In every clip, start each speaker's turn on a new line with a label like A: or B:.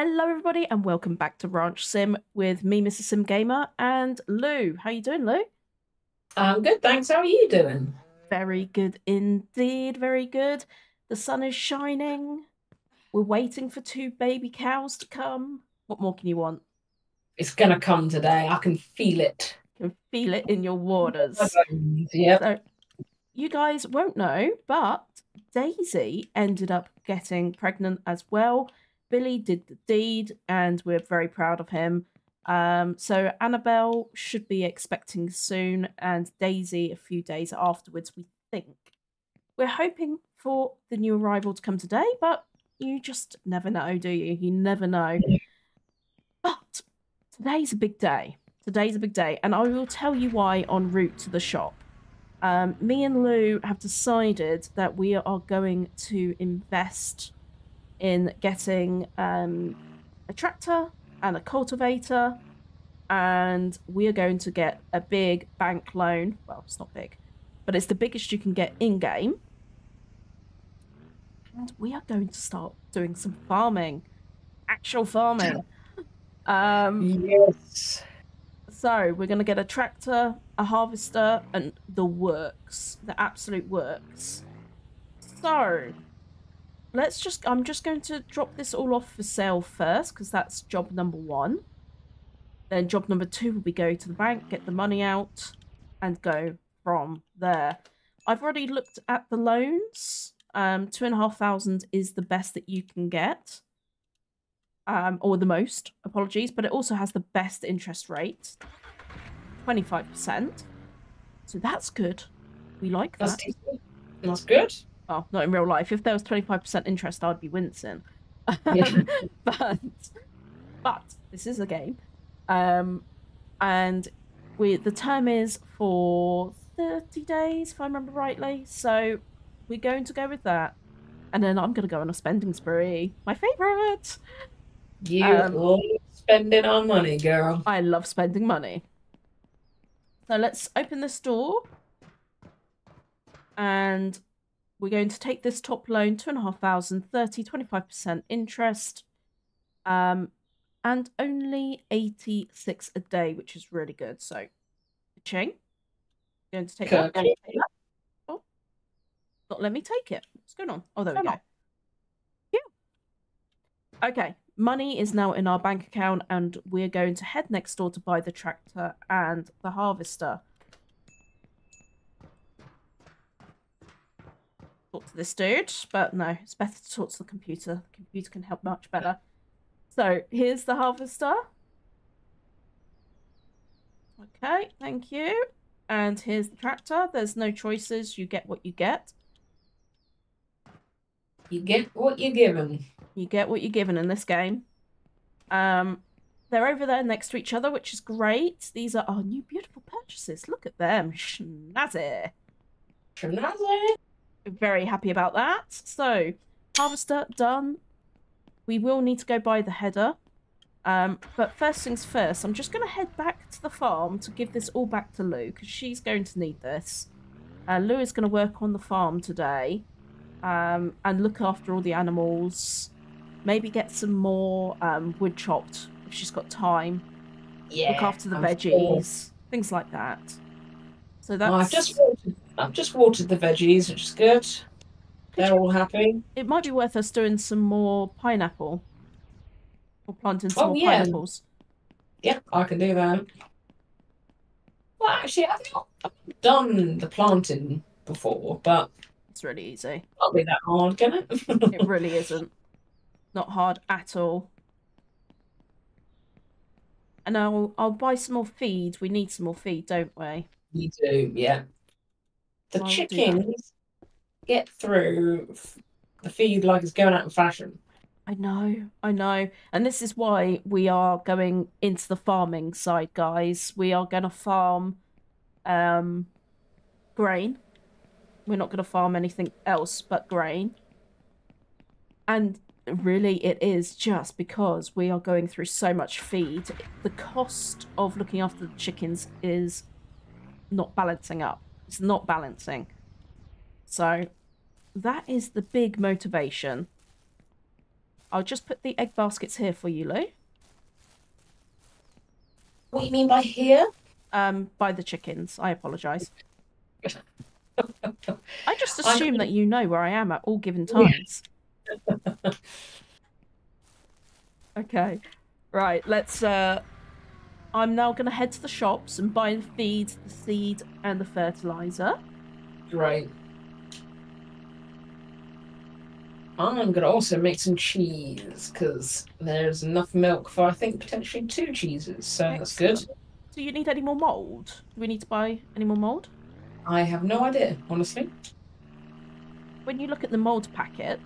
A: Hello, everybody, and welcome back to Ranch Sim with me, Mrs. Sim Gamer, and Lou. How are you doing, Lou?
B: I'm good, thanks. How are you doing?
A: Very good indeed. Very good. The sun is shining. We're waiting for two baby cows to come. What more can you want?
B: It's gonna come today. I can feel it.
A: You can feel it in your waters.
B: Yep.
A: So, you guys won't know, but Daisy ended up getting pregnant as well. Billy did the deed, and we're very proud of him. Um, so Annabelle should be expecting soon, and Daisy a few days afterwards, we think. We're hoping for the new arrival to come today, but you just never know, do you? You never know. But today's a big day. Today's a big day, and I will tell you why en route to the shop. Um, me and Lou have decided that we are going to invest in getting um, a tractor and a cultivator, and we are going to get a big bank loan. Well, it's not big, but it's the biggest you can get in game. And we are going to start doing some farming, actual farming. Um,
B: Yes.
A: so we're going to get a tractor, a harvester, and the works, the absolute works. So let's just, I'm just going to drop this all off for sale first because that's job number one. Then job number two will be go to the bank, get the money out, and go from there. I've already looked at the loans. Um, two and a half thousand is the best that you can get. Um, or the most, apologies, but it also has the best interest rate. 25%. So that's good. We like that.
B: decent. That's good.
A: Oh, not in real life. If there was 25% interest, I'd be wincing.
B: Yeah.
A: but but this is a game. Um and we the term is for 30 days, if I remember rightly. So we're going to go with that. And then I'm gonna go on a spending spree. My favourite.
B: You
A: Um,
B: love spending our money, girl.
A: I love spending money. So let's open this door. And we're going to take this top loan, two and a half thousand, 30, 25% interest. Um, and only 86 a day, which is really good. So ching. Going to take that.
B: Okay.
A: Oh. Not let me take it. What's going on? Oh, there we
B: Come
A: go. Yeah. Okay. Money is now in our bank account, and we're going to head next door to buy the tractor and the harvester. Talk to this dude, but no, it's better to talk to the computer. The computer can help much better. So here's the harvester. Okay, thank you. And here's the tractor. There's no choices. You get what you get.
B: You get what you're given.
A: You get what you're given in this game. Um, they're over there next to each other, which is great. These are our new beautiful purchases. Look at them, snazzy.
B: Shenanigans.
A: Very happy about that. So, harvester done. We will need to go buy the header. Um, but first things first, I'm just going to head back to the farm to give this all back to Lou because she's going to need this. Uh, Lou is going to work on the farm today um, and look after all the animals. Maybe get some more um, wood chopped if she's got time.
B: Yeah.
A: look after the veggies, things like that. So that's
B: Oh, I've just I've just watered the veggies, which is good. They're all happy.
A: it might be worth us doing some more pineapple or planting some
B: Oh,
A: more
B: yeah.
A: pineapples.
B: Yeah, I can do that. Well, actually, I've not I've done the planting before, but
A: It's really easy.
B: not be that hard, can it?
A: It really isn't. Not hard at all. And I'll I'll buy some more feed. We need some more feed, don't we?
B: You do, yeah. The chickens get through the feed like it's going out of fashion.
A: I know, I know. And this is why we are going into the farming side, guys. We are going to farm um, grain. We're not going to farm anything else but grain. And really, it is just because we are going through so much feed. The cost of looking after the chickens is not balancing up. It's not balancing. So that is the big motivation. I'll just put the egg baskets here for you, Lou.
B: What do you mean by here?
A: Um, by the chickens. I apologise. I just assume that you know where I am at all given times. okay. Right, let's uh I'm now gonna head to the shops and buy the feed, the seed, and the fertilizer.
B: Right. I'm gonna also make some cheese because there's enough milk for I think potentially two cheeses, so that's good.
A: Do you need any more mold? Do we need to buy any more mold?
B: I have no idea, honestly.
A: When you look at the mold packet,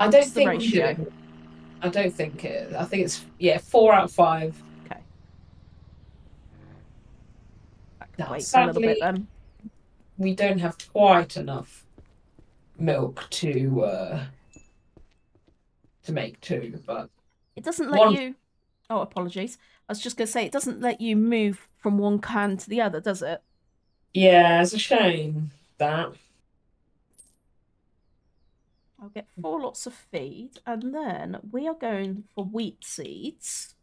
B: I don't
A: the
B: think
A: ratio?
B: I don't think it. I think it's yeah, four out of five.
A: That can wait for a little bit
B: sadly-
A: then.
B: We don't have quite enough milk to uh to make two, but
A: It doesn't let
B: One-
A: you. Oh, apologies. I was just going to say it doesn't let you move from one can to the other, does it?
B: yeah, it's a shame that.
A: I'll get four lots of feed, and then we are going for wheat seeds.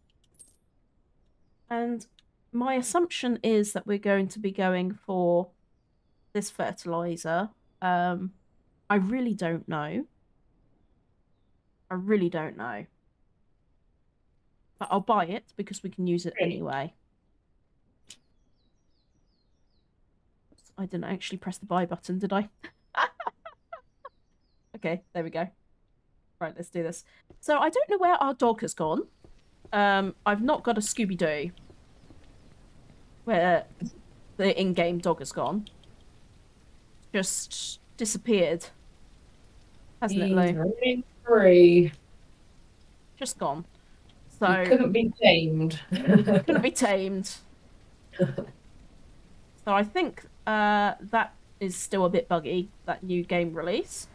A: And my assumption is that we're going to be going for this fertilizer. Um, I really don't know. I really don't know. But I'll buy it because we can use it
B: Really?
A: anyway. I didn't actually press the buy button, did I? okay, there we go. Right, let's do this. So I don't know where our dog has gone. Um, I've not got a Scooby Doo. Where the in-game dog has gone. Just disappeared. Hasn't it,
B: He's
A: Lou?
B: running free.
A: Just gone.
B: He
A: So
B: couldn't be tamed.
A: couldn't be tamed. so I think uh, that is still a bit buggy, that new game release.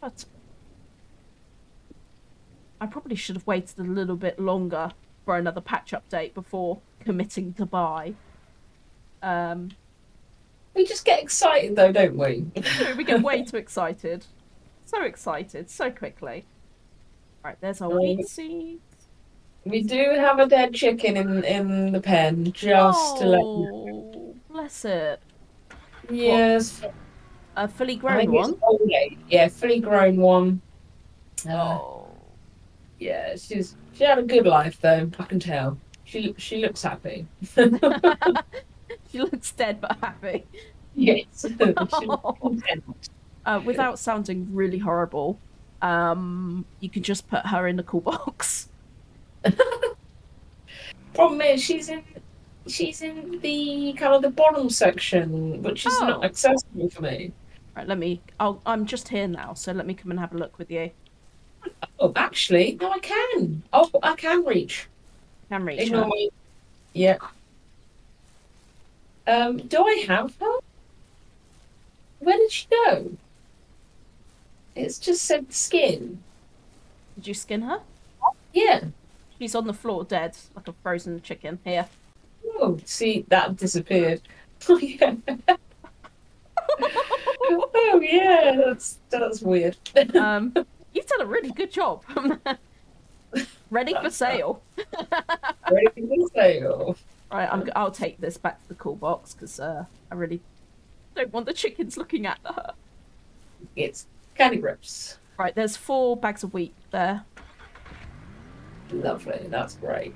A: But I probably should have waited a little bit longer for another patch update before committing to buy. Um,
B: we just get excited though, don't we?
A: we get way too excited. So excited, so quickly. Right, there's our
B: Oh.
A: wheat seeds.
B: We do have a dead chicken in in the pen, just to let you
A: Oh, bless it.
B: Yes.
A: A fully grown one.
B: Yeah, fully grown one. Uh,
A: Oh.
B: yeah, she's she had a good life though, I can tell. She she looks happy.
A: she looks dead but happy.
B: yes. she.
A: Uh, without sounding really horrible, um, you can just put her in the cool box.
B: Problem is she's in she's in the kind of the bottom section, which is
A: Oh.
B: not accessible for me.
A: Right, let me. I'll, I'm just here now, so let me come and have a look with you.
B: Oh, actually, no, I can. Oh, I can reach.
A: Can reach
B: Ignore
A: her.
B: me. Yeah. Um, do I have her? Where did she go? It's just said skin.
A: Did you skin her?
B: Yeah.
A: She's on the floor, dead, like a frozen chicken. Here.
B: Oh, see, that disappeared. Oh yeah. oh yeah, that's that's weird.
A: Um, you've done a really good job. Ready for sale.
B: Ready for sale.
A: Right, I'm, I'll take this back to the cool box because uh, I really don't want the chickens looking at her.
B: It's candy grips.
A: Right, there's four bags of wheat there.
B: Lovely. That's great.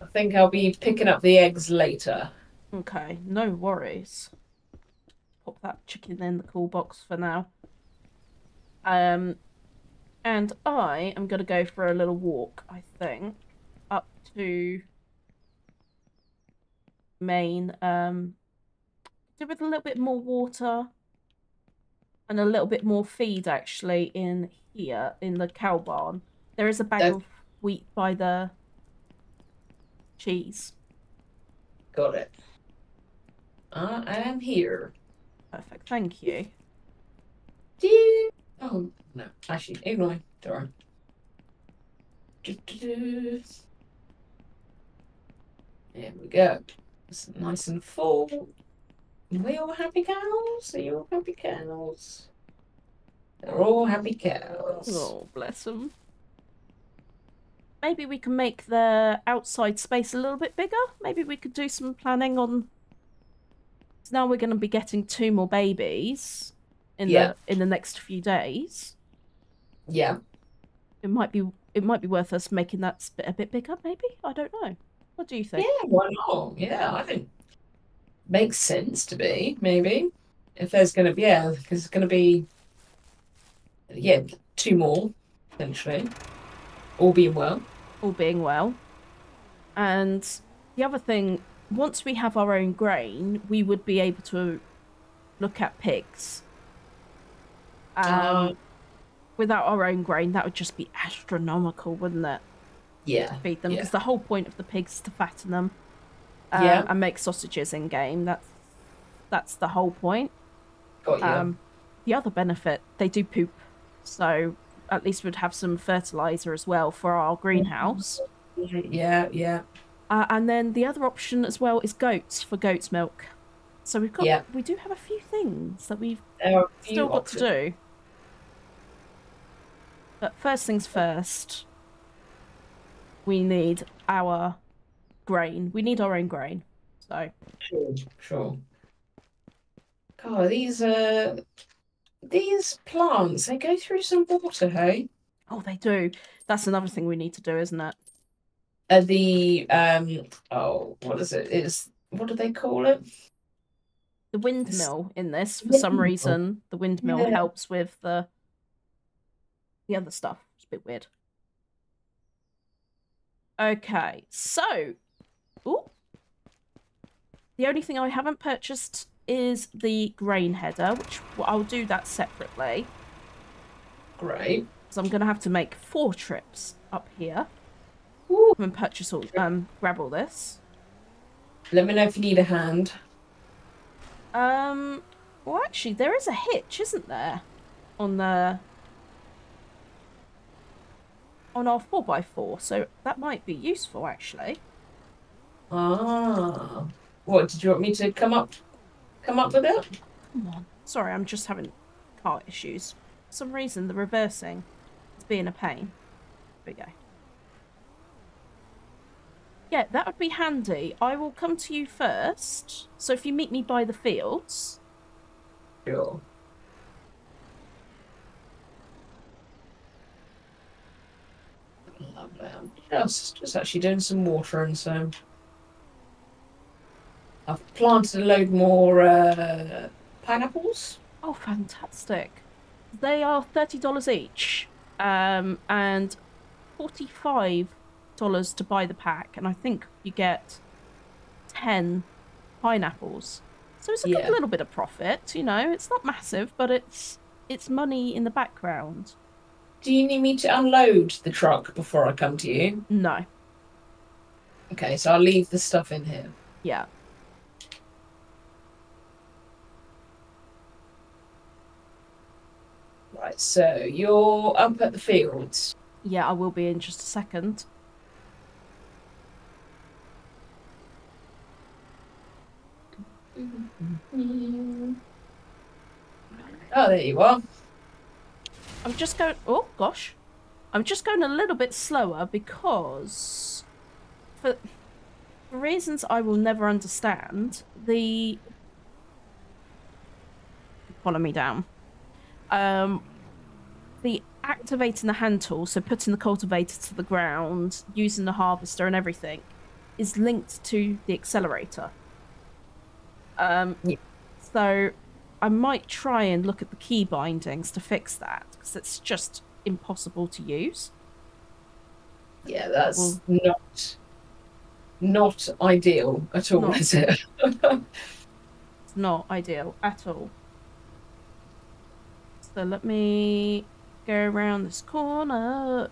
B: I think I'll be picking up the eggs later.
A: Okay, no worries. Pop that chicken in the cool box for now. Um, and I am going to go for a little walk, I think, up to Maine. Um, do with a little bit more water and a little bit more feed, actually, in here, in the cow barn. There is a bag of wheat by the cheese.
B: Got it. I am here.
A: Perfect, thank you.
B: Do you... Oh, no. Actually, ignore me. Don't worry. There we go. It's nice and full. we all happy cows? Are you all happy cows? They're all happy cows.
A: Oh, bless them. Maybe we can make the outside space a little bit bigger. Maybe we could do some planning on. So now we're going to be getting two more babies in
B: Yeah.
A: the in the next few days.
B: Yeah.
A: It might be it might be worth us making that a bit bigger. Maybe I don't know. What do you think?
B: Yeah, why not? Yeah, I think makes sense to be, maybe. If there's gonna be yeah, because it's gonna be yeah, two more, essentially. All being well.
A: all being well. And the other thing, once we have our own grain, we would be able to look at pigs. Um,
B: Uh,
A: without our own grain, that would just be astronomical, wouldn't it?
B: Yeah.
A: To Feed them
B: Yeah.
A: because the whole point of the pigs is to fatten them, uh,
B: Yeah.
A: and make sausages in game. That's that's the whole point.
B: Got you.
A: Um, the other benefit, they do poop, so at least we'd have some fertilizer as well for our greenhouse.
B: yeah, yeah.
A: Uh, and then the other option as well is goats for goat's milk. So we've got
B: Yeah.
A: we do have a few things that we've
B: There are a few
A: still got to do. But first things first, we need our grain. We need our own grain. So
B: Sure, sure. God, these uh these plants, they go through some water, hey?
A: oh, they do. That's another thing we need to do, isn't it?
B: Uh, the um oh, what is it? Is what do they call it?
A: The windmill in this, for some reason, the windmill
B: Yeah.
A: helps with the the other stuff. It's a bit weird. Okay, so, ooh, the only thing I haven't purchased is the grain header, which I'll do that separately.
B: Great.
A: So I'm gonna have to make four trips up here
B: Ooh.
A: and purchase all, um, grab all this.
B: Let me know if you need a hand.
A: Um, well, actually, there is a hitch, isn't there, on the on our four x four? So that might be useful, actually.
B: Ah. What, did you want me to come up come up with it?
A: Come on. Sorry, I'm just having car issues. For some reason, the reversing is being a pain. There we go. Yeah, that would be handy. I will come to you first. So if you meet me by the fields,
B: Sure. Lovely. I'm just, just actually doing some watering, so I've planted a load more uh, pineapples.
A: Oh, fantastic. They are $30 each um, and $45 to buy the pack. And I think you get 10 pineapples. So it's a
B: Yeah.
A: good little bit of profit, you know. It's not massive, but it's it's money in the background.
B: Do you need me to unload the truck before I come to you?
A: No.
B: Okay, so I'll leave the stuff in here.
A: Yeah.
B: Right, so you're up at the fields.
A: Yeah, I will be in just a second.
B: Oh, there you are.
A: I'm just going. Oh gosh, I'm just going a little bit slower because, for, for reasons I will never understand, the follow me down. Um, the activating the hand tool, so putting the cultivator to the ground, using the harvester and everything, is linked to the accelerator. Um,
B: Yeah.
A: so I might try and look at the key bindings to fix that because it's just impossible to use.
B: Yeah, that's not not ideal at all,
A: Not-
B: is it?
A: It's not ideal at all. So let me go around this corner.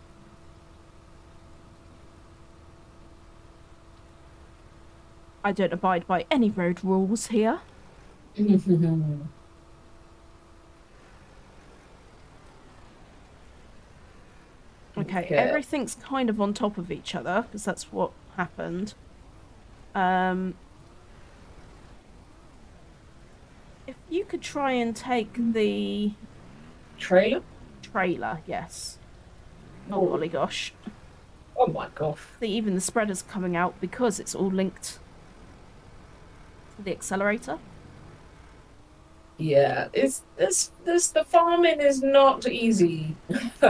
A: I don't abide by any road rules here. Okay,
B: Okay.
A: everything's kind of on top of each other because that's what happened. Um, if you could try and take the
B: Trailer?
A: trailer, yes. Oh, golly gosh.
B: Oh my gosh.
A: See, even the spreader's coming out because it's all linked the accelerator.
B: Yeah, it's this this the farming is not easy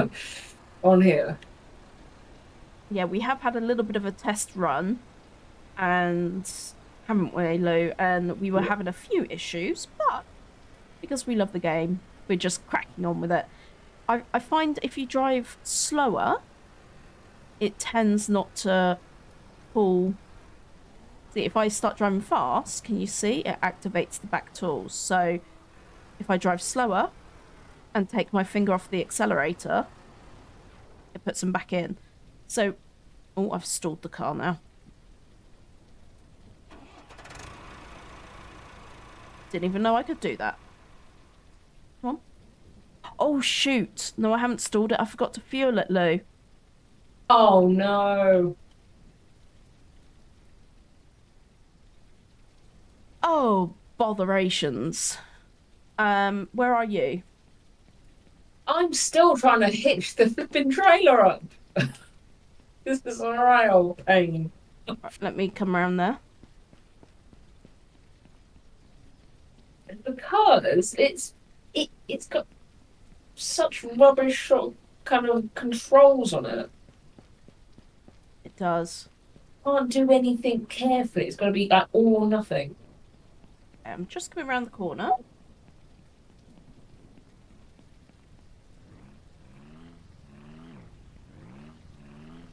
B: on here.
A: Yeah, we have had a little bit of a test run, and haven't we, Lou? And we were
B: Yeah.
A: having a few issues, but because we love the game, we're just cracking on with it. I, I find if you drive slower, it tends not to pull. See, if I start driving fast, can you see it activates the back tools? So if I drive slower and take my finger off the accelerator, it puts them back in. So, oh, I've stalled the car now. Didn't even know I could do that. Come on. Oh, shoot. No, I haven't stalled it. I forgot to fuel it, Lou.
B: Oh no.
A: Oh, botherations. Um, where are you?
B: I'm still trying to hitch the flipping trailer up. this is a real pain.
A: Let me come around there.
B: Because it's it it's got such rubbish kind of controls on it.
A: It does.
B: Can't do anything carefully. It's got to be like all or nothing.
A: I'm just coming around the corner.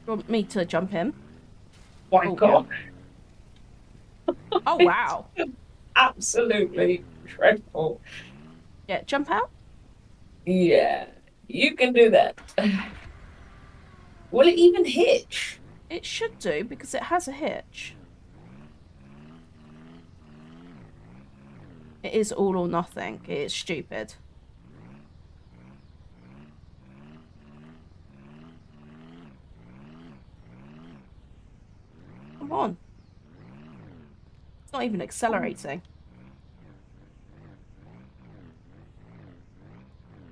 A: You want me to jump in?
B: My
A: Oh,
B: God,
A: Oh, wow.
B: absolutely dreadful.
A: Yeah, jump out?
B: Yeah, you can do that. Will it even hitch?
A: It should do because it has a hitch. It is all or nothing. It is stupid. Come on. It's not even accelerating.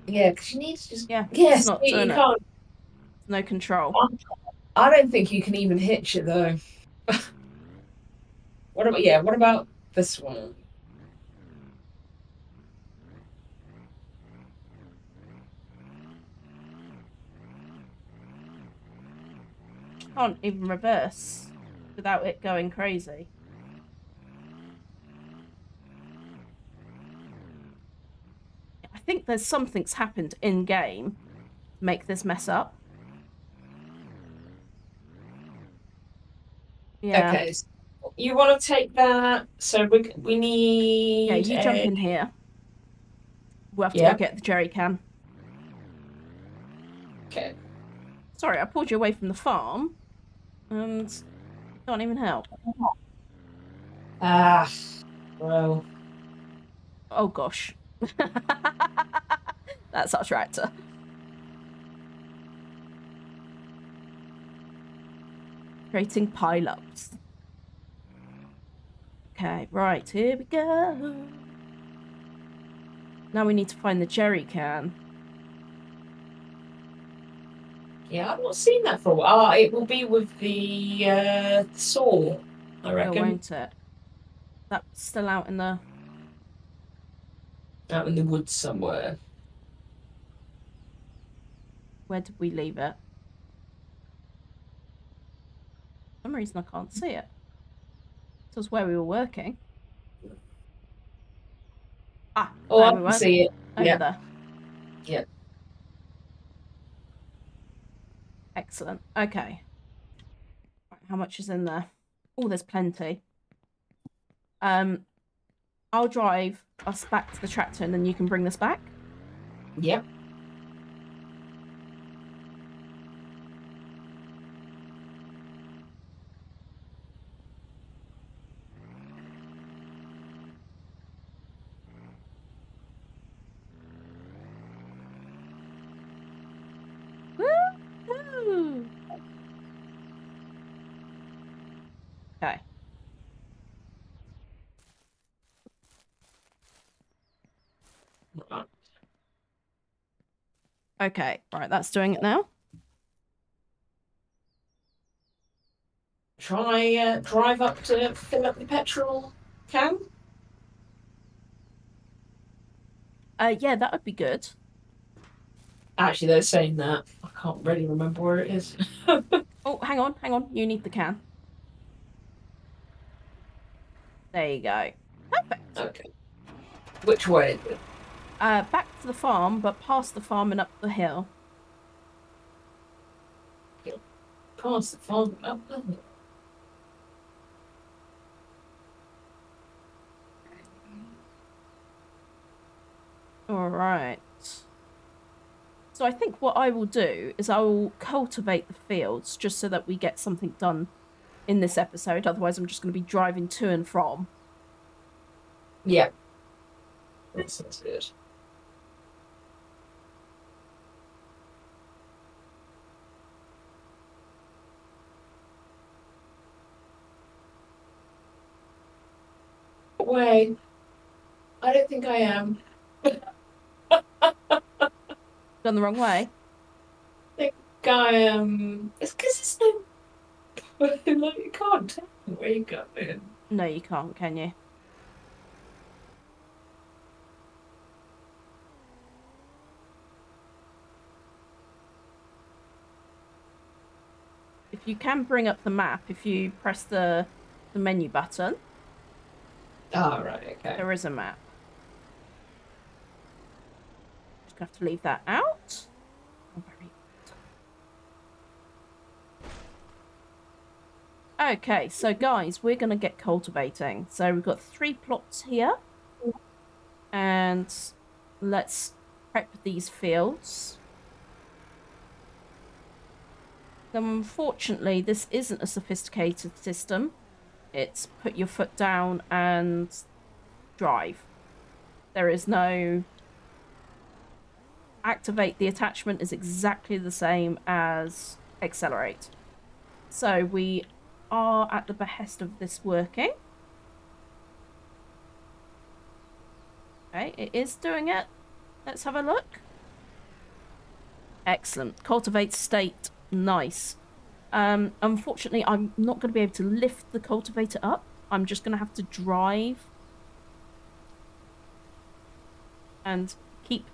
B: Yeah, because you need to just.
A: Yeah,
B: Yes,
A: not
B: you, you
A: doing it.
B: can't.
A: No control.
B: I don't think you can even hitch it though. what about yeah? What about this one?
A: Can't even reverse without it going crazy. I think there's something's happened in game to make this mess up. Yeah.
B: Okay, so you want to take that? So we we need.
A: Yeah, you jump in here. We'll have to
B: Yeah.
A: go get the jerry can.
B: Okay.
A: Sorry, I pulled you away from the farm and can't even help.
B: Ah, well.
A: Oh gosh. That's our tractor. Creating pile-ups. Okay, right, here we go. Now we need to find the jerry can.
B: Yeah, I've not seen that for a while. Ah, it will be with the uh, saw, I
A: Oh,
B: reckon,
A: won't it? That's still out in the...
B: out in the woods somewhere.
A: Where did we leave it? For some reason I can't see it. This was where we were working. Ah,
B: Oh, I
A: we
B: see it.
A: Over
B: yeah.
A: there.
B: Yeah.
A: Excellent. Okay. How much is in there? Oh, there's plenty. Um, I'll drive us back to the tractor and then you can bring this back.
B: Yep.
A: Woo! Okay.
B: Right.
A: Okay, right, that's doing it now.
B: Try uh, drive up to fill up the petrol can.
A: Uh, yeah, that would be good.
B: Actually, they're saying that. I can't really remember where it is.
A: Oh, hang on, hang on. You need the can. There you go. Perfect.
B: okay. Which way?
A: Uh, back to the farm, but past the farm and up the hill.
B: Past the farm. Up the hill.
A: All right. So I think what I will do is I will cultivate the fields just so that we get something done in this episode. Otherwise, I'm just going to be driving to and from.
B: Yeah. That sounds good. Wait. I don't think I am.
A: Gone the wrong way.
B: Think I am. It's because it's no. like, you can't tell where you're going.
A: No, you can't, can you? If you can bring up the map, if you press the the menu button,
B: Oh, right, okay.
A: there is a map. Just gonna have to leave that out. Oh. Okay, so guys, we're gonna get cultivating. So we've got three plots here, and let's prep these fields. Unfortunately, this isn't a sophisticated system. It's put your foot down and drive. There is no activate the attachment is exactly the same as accelerate. So we are at the behest of this working. Okay, it is doing it. Let's have a look. Excellent. Cultivate state. Nice. Um, unfortunately, I'm not going to be able to lift the cultivator up. I'm just going to have to drive and keep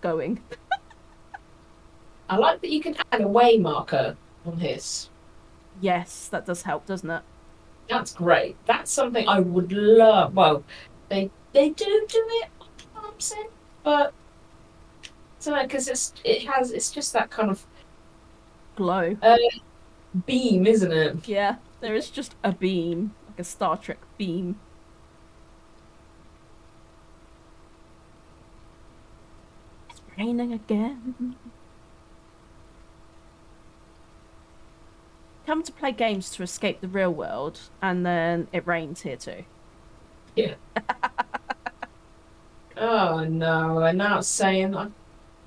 A: going.
B: I like that you can add a way marker on his.
A: Yes, that does help, doesn't it?
B: That's great. That's something I would love. Well, they they do do it on Thompson, but so because it's it has it's just that kind of
A: Glow.
B: Beam, isn't it?
A: Yeah, there is just a beam, like a Star Trek beam. It's raining again. Come to play games to escape the real world, and then it rains here too. Yeah.
B: oh no! And now it's saying,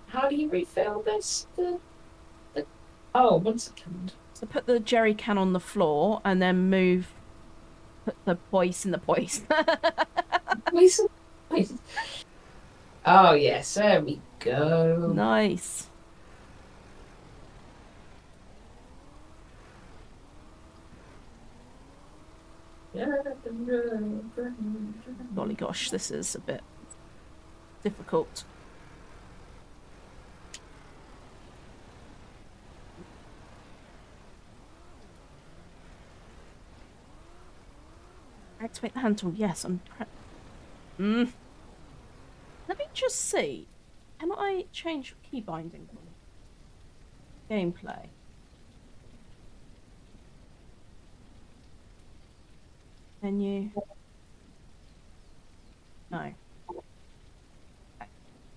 B: how do you refill this? The, the oh, one second.
A: So put the jerry can on the floor, and then move. Put the voice in the
B: wait. Oh yes, there we go.
A: nice. Yeah, golly gosh, this is a bit difficult. Activate the hand tool. Yes, I'm. Mm. Let me just see. Can I change key binding? Gameplay. Menu. No.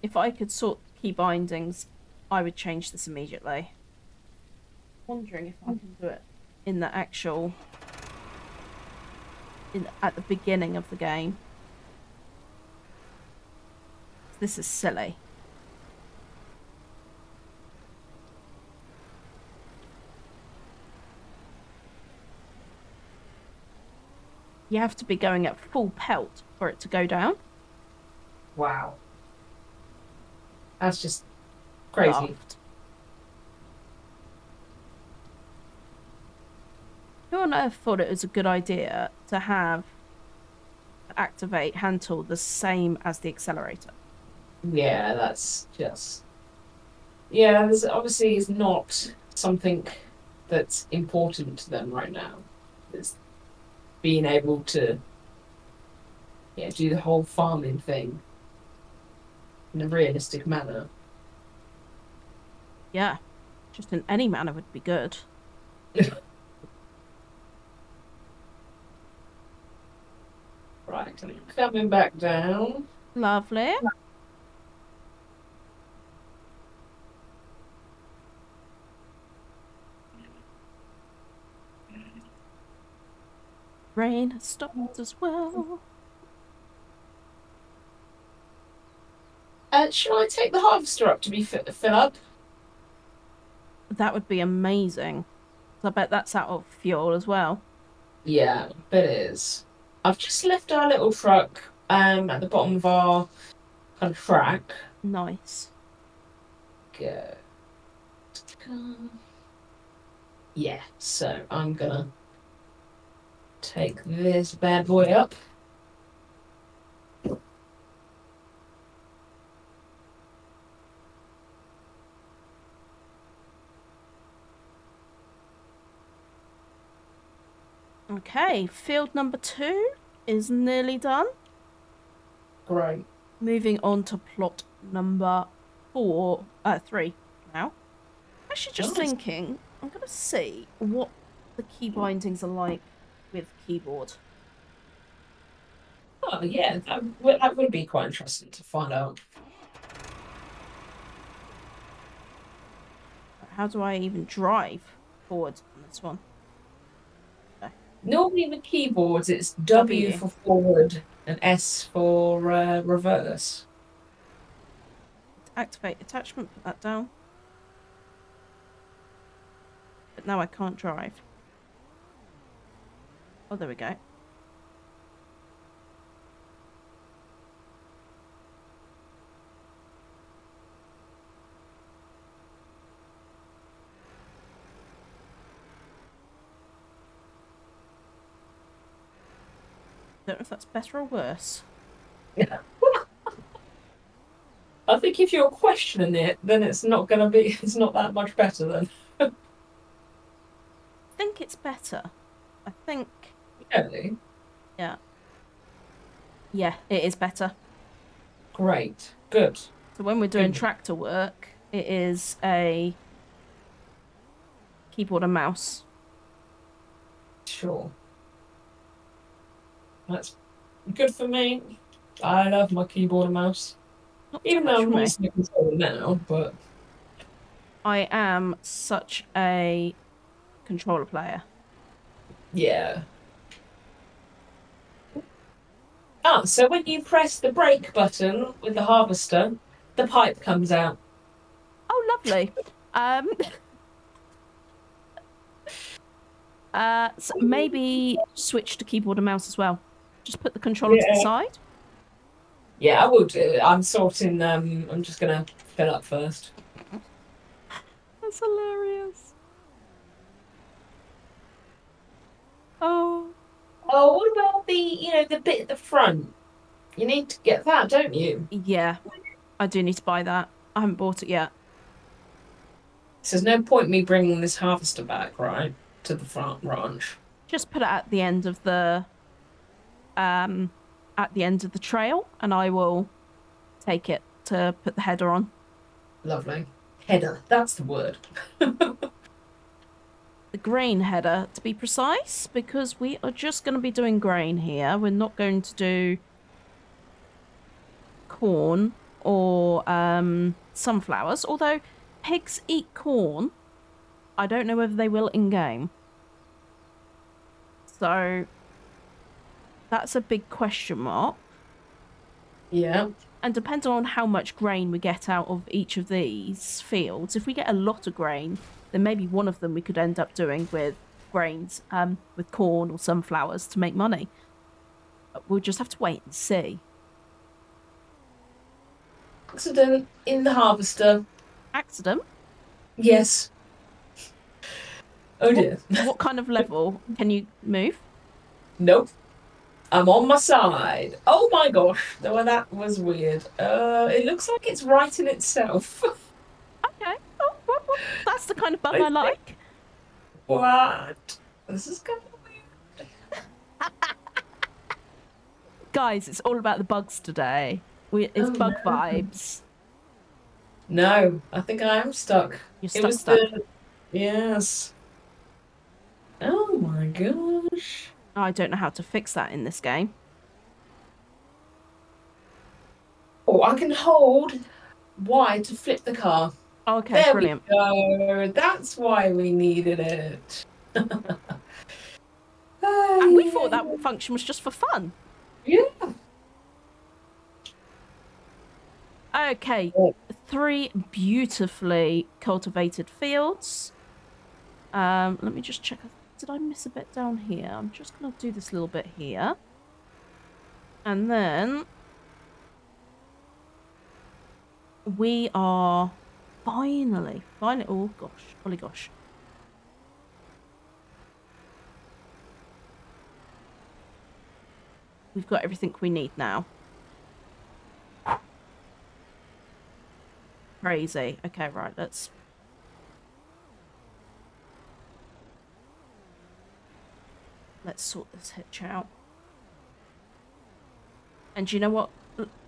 A: If I could sort key bindings, I would change this immediately. Wondering if I can do it in the actual in at the beginning of the game. This is silly. You have to be going at full pelt for it to go down.
B: Wow. That's just crazy.
A: On earth thought it was a good idea to have activate hand tool the same as the accelerator?
B: Yeah, that's just. Yeah, this obviously is not something that's important to them right now. It's being able to, yeah, do the whole farming thing in a realistic manner.
A: Yeah, just in any manner would be good.
B: Coming back down.
A: Lovely. Rain has stopped as well.
B: Uh, should I take the harvester up to be fi- fill up?
A: That would be amazing. I bet that's out of fuel as well.
B: Yeah, it is. I've just left our little truck um at the bottom of our kind of track.
A: Nice.
B: Go. Yeah, so I'm gonna take this bad boy up.
A: Okay, field number two is nearly done.
B: Great.
A: Moving on to plot number four, uh, three now. Actually, just
B: Nice.
A: thinking, I'm gonna see what the key bindings are like with keyboard.
B: Oh yeah, that would, that would be quite interesting to find out.
A: How do I even drive forward on this one?
B: Normally with keyboards, it's W,
A: W.
B: for forward and S for uh, reverse.
A: Activate attachment, put that down. But now I can't drive. Oh, there we go. Don't know if that's better or worse.
B: I think if you're questioning it, then it's not gonna be. It's not that much better then.
A: I think it's better. I think,
B: Really?
A: Yeah. Yeah, it is better.
B: Great. Good.
A: So when we're doing
B: Good.
A: tractor work, it is a keyboard and mouse.
B: Sure. That's good for me. I love my keyboard and mouse.
A: Not
B: Even though I'm using a controller now, but
A: I am such a controller player.
B: yeah. Ah, so when you press the brake button with the harvester, the pipe comes out.
A: Oh, lovely. Um, uh, so maybe switch to keyboard and mouse as well. Just put the controller to the side.
B: Yeah, I would. I'm sorting. Um, I'm just gonna fill up first.
A: That's hilarious. Oh,
B: Oh, what about the you know the bit at the front? You need to get that, don't you?
A: yeah. I do need to buy that. I haven't bought it yet.
B: So there's no point me bringing this harvester back, right, to the front ranch.
A: just put it at the end of the um at the end of the trail and I will take it to put the header on.
B: Lovely. Header. That's the word.
A: The grain header to be precise because we are just going to be doing grain here. We're not going to do corn or um sunflowers, although pigs eat corn. I don't know whether they will in game. So that's a big question mark.
B: Yeah.
A: And depending on how much grain we get out of each of these fields, if we get a lot of grain, then maybe one of them we could end up doing with grains, um, with corn or sunflowers to make money. But we'll just have to wait and see.
B: accident in the harvester.
A: Accident?
B: Yes. Oh dear.
A: what kind of level? Can you move?
B: Nope. I'm on my side. Oh my gosh. No, that was weird. Uh, it looks like it's writing itself.
A: Okay. Oh, well, well, that's the kind of bug I,
B: I
A: like.
B: what? This is kind of weird.
A: Guys, it's all about the bugs today. We, it's
B: Oh,
A: bug
B: no.
A: vibes.
B: No, I think I am stuck.
A: You're
B: It
A: stuck,
B: was
A: stuck.
B: the yes. Oh my gosh.
A: I don't know how to fix that in this game.
B: Oh, I can hold Y to flip the car.
A: Okay,
B: there
A: brilliant.
B: we go. That's why we needed it.
A: And we thought that function was just for fun.
B: Yeah.
A: Okay, three beautifully cultivated fields. Um, let me just check. Did I miss a bit down here? I'm just going to do this little bit here. And then we are finally, finally, oh gosh, holy gosh. We've got everything we need now. Crazy. Okay, right, let's... Let's sort this hitch out. And you know what?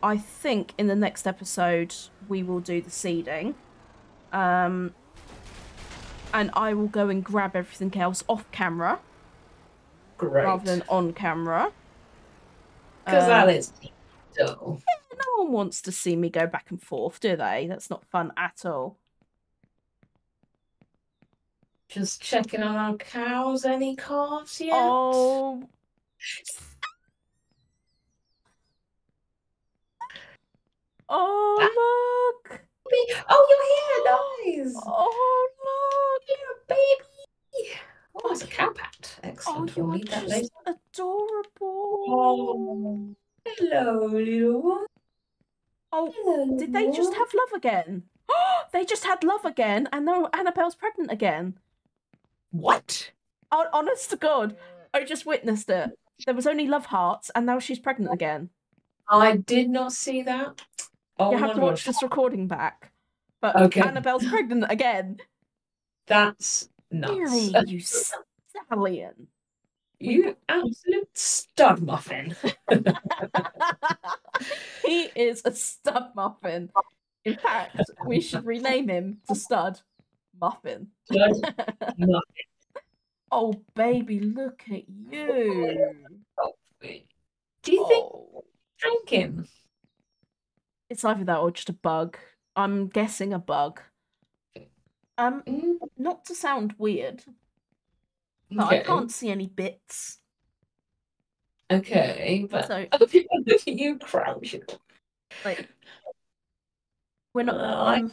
A: I think in the next episode we will do the seeding. Um, and I will go and grab everything else off camera
B: Great.
A: rather than on camera.
B: Because
A: Um,
B: that is dull.
A: no one wants to see me go back and forth, do they? That's not fun at all.
B: Just checking on our cows. Any calves yet?
A: Oh, oh look!
B: Oh, you're here. Nice.
A: Oh look!
B: Yeah, baby. Oh, it's a cow pat.
A: Oh,
B: Excellent.
A: you
B: we'll
A: are
B: that later.
A: adorable.
B: Oh, hello, little one.
A: Oh,
B: Hello,
A: did they just have love again? they just had love again, and now Annabelle's pregnant again.
B: One. What?
A: Oh, honest to God, I just witnessed it. There was only love hearts, and now she's pregnant again.
B: I did not see that. Oh
A: you have to watch
B: gosh.
A: this recording back. But
B: Okay.
A: Annabelle's pregnant again.
B: That's nuts.
A: Really, you stallion.
B: You absolute stud muffin.
A: he is a stud muffin. In fact, we should rename him to Stud Muffin.
B: Stud muffin.
A: Oh, baby, look at you.
B: Do you think
A: Oh,
B: drinking?
A: it's either that or just a bug. I'm guessing a bug. Um,
B: Mm,
A: not to sound weird, but I can't see any bits.
B: Okay, but
A: So,
B: other people look at you crouching.
A: like, we're not.
B: Uh,
A: um,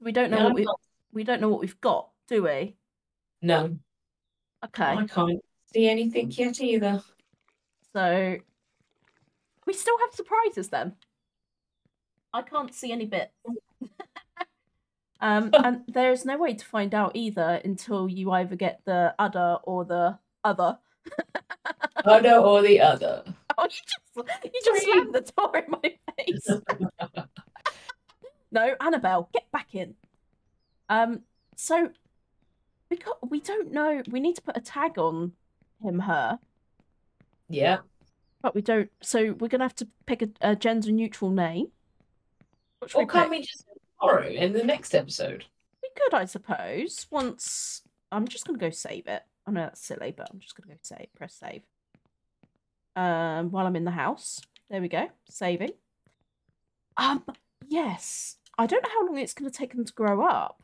A: we don't know
B: yeah,
A: what we we don't know what we've got, do we?
B: No,
A: Okay,
B: I can't see anything yet either.
A: so we still have surprises then. I can't see any bit. um, and there is no way to find out either until you either get the udder or the other.
B: One or the other.
A: Oh, you just you just slammed the door in my face. No, Annabelle, get back in. Um, so we got we don't know. We need to put a tag on him, her,
B: Yeah.
A: but we don't. So we're gonna have to pick a, a gender neutral name.
B: Or
A: we
B: can't
A: pick?
B: we just tomorrow in the next episode?
A: We could, I suppose. Once I'm just gonna go save it. I know that's silly, but I'm just gonna go save. Press save. Um, while I'm in the house. There we go. Saving. Um, yes. I don't know how long it's gonna take them to grow up,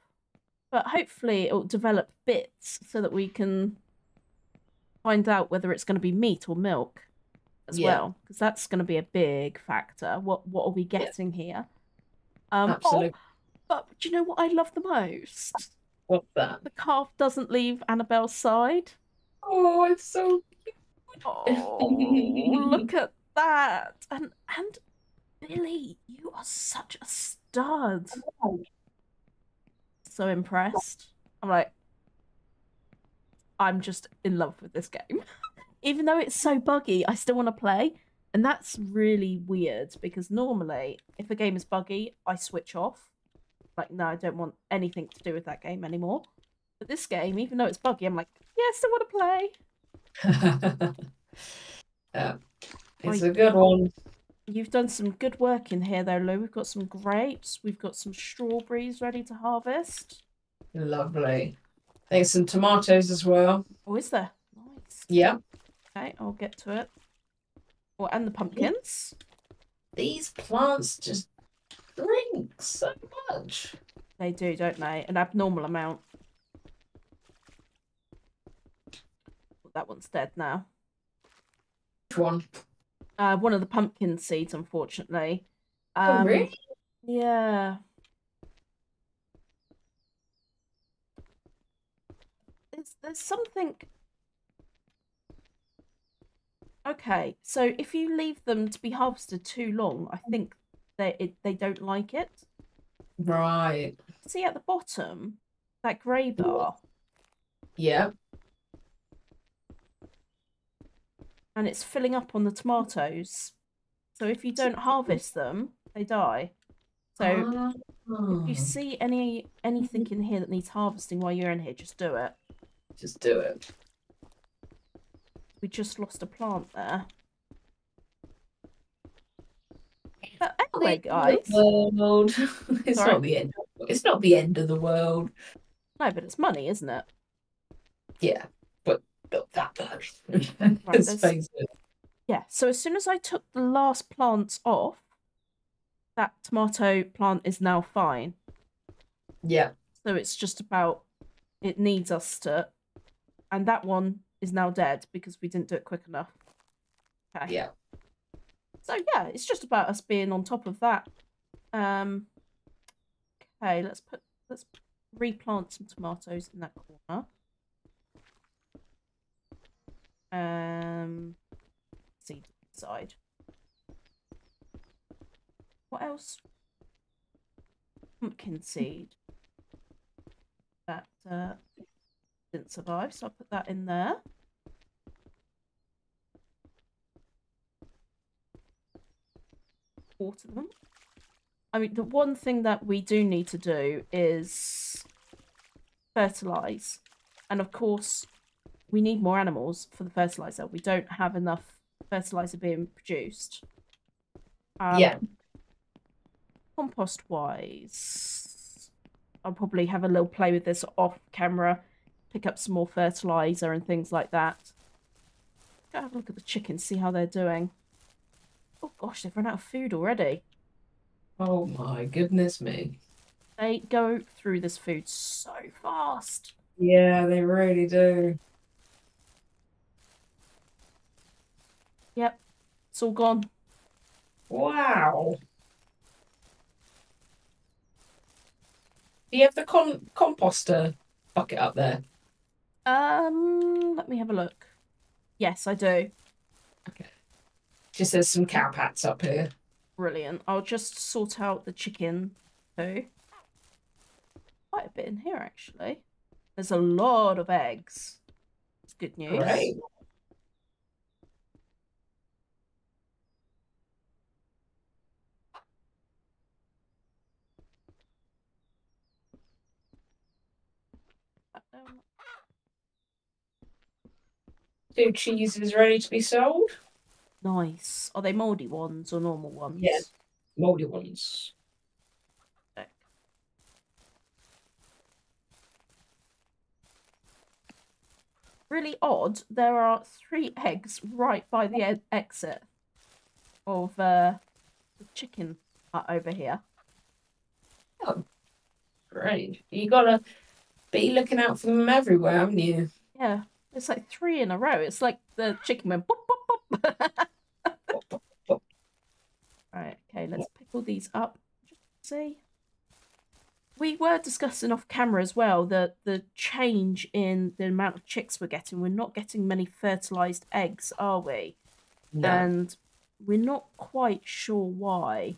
A: but hopefully it'll develop bits so that we can find out whether it's gonna be meat or milk as
B: Yeah.
A: well, because that's gonna be a big factor. What what are we getting here? Um, oh,
B: Absolutely.
A: but do you know what I love the most?
B: What's that?
A: The calf doesn't leave Annabelle's side.
B: Oh, it's so cute.
A: Oh, look at that! And and Billy, you are such a stud. So impressed. I'm like, I'm just in love with this game. Even though it's so buggy, I still want to play. And that's really weird because normally, if a game is buggy, I switch off. Like, no, I don't want anything to do with that game anymore. But this game, even though it's buggy, I'm like, yeah, I still want to play.
B: yeah, it's a good one.
A: You've done some good work in here, though, Lou. We've got some grapes. We've got some strawberries ready to harvest.
B: Lovely. There's some tomatoes as well.
A: Oh, is there? Nice.
B: Yeah.
A: Okay, I'll get to it. Oh, and the pumpkins.
B: These plants just drink so much.
A: They do, don't they? An abnormal amount. Oh, that one's dead now.
B: Which one?
A: Uh, one of the pumpkin seeds, unfortunately.
B: oh,
A: Um,
B: really?
A: Yeah. There's, there's something. Okay, so if you leave them to be harvested too long, I think they it, they don't like it.
B: Right.
A: See at the bottom, that grey bar,
B: Yeah.
A: And it's filling up on the tomatoes. So if you don't harvest them, they die. So
B: Ah,
A: if you see any anything in here that needs harvesting while you're in here, just do it.
B: just do it.
A: We just lost a plant there. But anyway, guys.
B: World. it's
A: Sorry?
B: not the end. It's not the end of the world.
A: No, but it's money, isn't it?
B: Yeah, but not that much.
A: Right,
B: Let's
A: there's-
B: face it.
A: Yeah. So as soon as I took the last plants off, that tomato plant is now fine.
B: Yeah.
A: So it's just about it needs us to, and that one is now dead because we didn't do it quick enough. Okay.
B: Yeah.
A: So yeah, it's just about us being on top of that. Um. Okay, let's put let's replant some tomatoes in that corner. Um, seed side. What else? Pumpkin seed. That uh, didn't survive, so I'll put that in there. Water them. I mean, the one thing that we do need to do is fertilize. And of course, we need more animals for the fertilizer. We don't have enough fertilizer being produced. Um,
B: Yeah.
A: Compost wise, I'll probably have a little play with this off camera, pick up some more fertilizer and things like that. Go have a look at the chickens, see how they're doing. Oh gosh, they've run out of food already.
B: Oh my goodness me.
A: They go through this food so fast.
B: Yeah, they really do.
A: Yep, it's all gone.
B: Wow. Do you have the con composter bucket up there?
A: Um, let me have a look. Yes, I do. Okay.
B: Just there's some cow pats up here.
A: Brilliant. I'll just sort out the chicken too. Quite a bit in here actually. There's a lot of eggs. It's good news.
B: Great. Two cheeses ready to be sold.
A: Nice. Are they mouldy ones or normal ones?
B: Yeah. Moldy ones.
A: Okay. Really odd. There are three eggs right by the e- exit of uh, the chicken hut over here.
B: Oh, great. You gotta be looking out for them everywhere, haven't you?
A: Yeah, it's like three in a row. It's like the chicken went pop, pop, pop.
B: Pop, pop, pop.
A: right, okay, let's pick all these up. See. We were discussing off camera as well the the change in the amount of chicks we're getting. We're not getting many fertilized eggs, are we?
B: No.
A: And we're not quite sure why.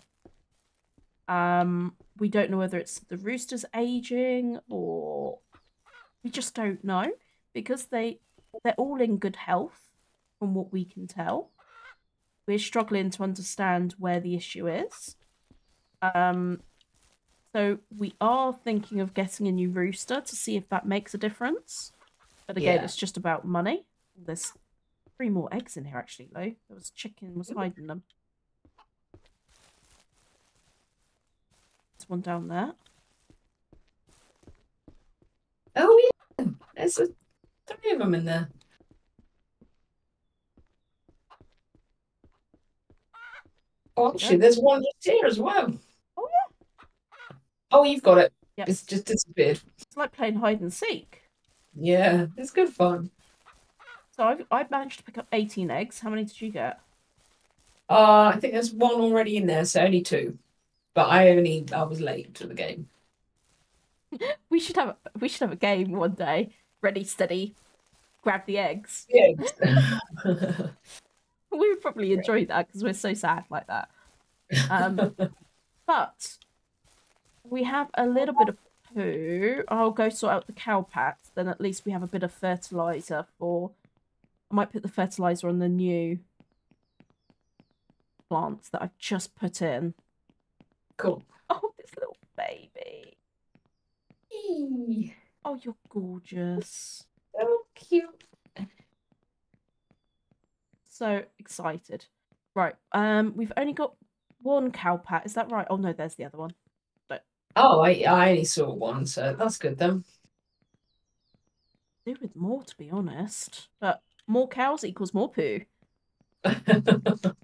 A: Um, we don't know whether it's the roosters aging or we just don't know because they they're all in good health from what we can tell. We're struggling to understand where the issue is. Um, so we are thinking of getting a new rooster to see if that makes a difference. But again,
B: Yeah.
A: it's just about money. There's three more eggs in here actually, though. There was chicken was hiding them. There's one down there.
B: Oh yeah, there's a, three of them in there. Oh, actually, there's one just here as well.
A: Oh
B: yeah. Oh, you've got it.
A: Yep.
B: It's just disappeared.
A: It's like playing hide and seek.
B: Yeah, it's good fun.
A: So I've I managed to pick up 18 eggs. How many did you get?
B: Uh, I think there's one already in there, so only two. But I only I was late to the game.
A: We should have we should have a game one day. Ready, steady, grab the eggs.
B: Yeah.
A: We would probably enjoy that because we're so sad like that. Um, but we have a little bit of poo. I'll go sort out the cow pats. Then at least we have a bit of fertilizer for. I might put the fertilizer on the new plants that I've just put in.
B: cool.
A: Oh, this little baby.
B: Eee,
A: Oh, you're gorgeous.
B: So cute.
A: So excited. Right. Um, we've only got one cow pat. Is that right? Oh no, there's the other one.
B: But Oh, I I only saw one, so that's good then.
A: Do with more, to be honest. But more cows equals more poo. I've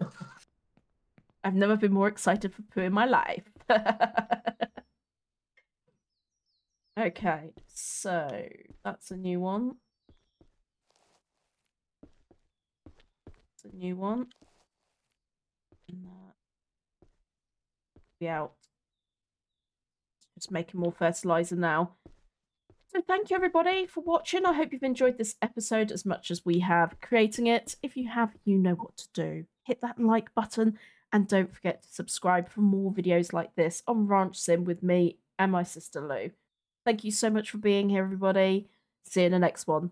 A: never been more excited for poo in my life. okay, so that's a new one. It's a new one. And that be out. Just making more fertilizer now. So thank you everybody for watching. I hope you've enjoyed this episode as much as we have creating it. If you have, you know what to do. Hit that like button and don't forget to subscribe for more videos like this on Ranch Sim with me and my sister Lou. Thank you so much for being here, everybody. See you in the next one.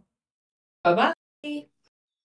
B: Bye bye.